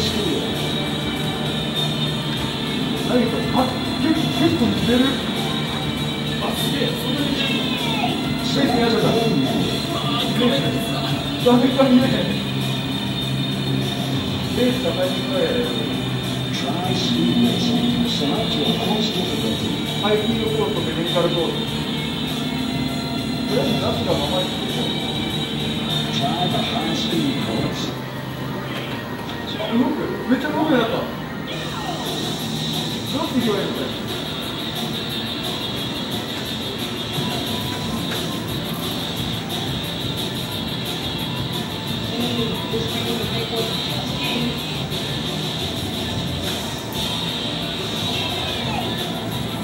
してるよ何かあ結結構似てるあすげえそんなにスペースにやっちゃったごめんダメかねスペースが入ってくらい Try speed racing. Select your course difficulty. ハイキングコースとテクニカルコースとりあえず夏がままにしてるよ動くめっちゃ動くよなったどうしていけばいいのこれ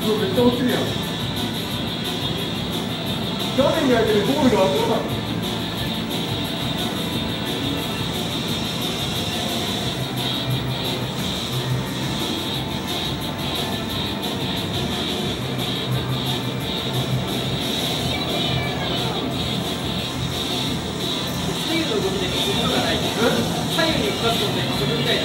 うわめっちゃ落ちるやん。画面に開いてるゴールが分からん左左右に動かすので加速みたいな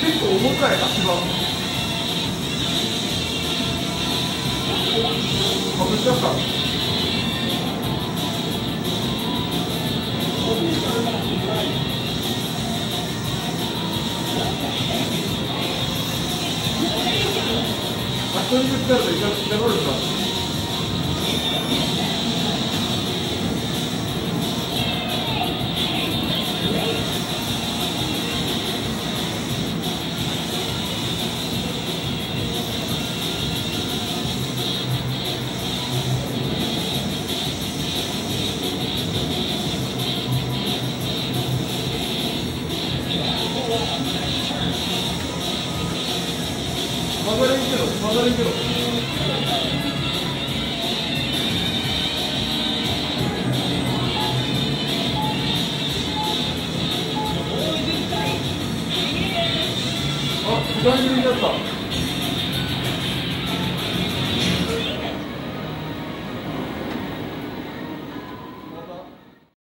結構重たい足場かぶっちゃったあ人にぶつかるとい左になった